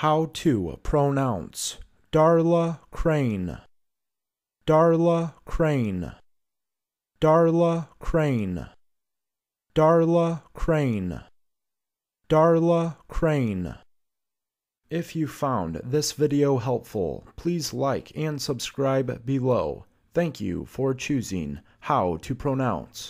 how to pronounce Darla Crane. Darla Crane. Darla Crane. Darla Crane. Darla Crane. If you found this video helpful, please like and subscribe below. Thank you for choosing how to pronounce.